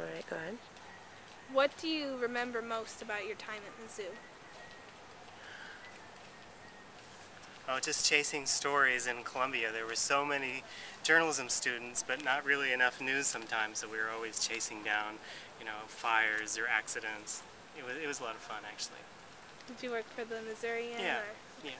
All right, go ahead. What do you remember most about your time at Mizzou? Oh, just chasing stories in Columbia. There were so many journalism students, but not really enough news sometimes, so we were always chasing down, you know, fires or accidents. It was, it was a lot of fun, actually. Did you work for the Missourian? Yeah. Or? Yeah.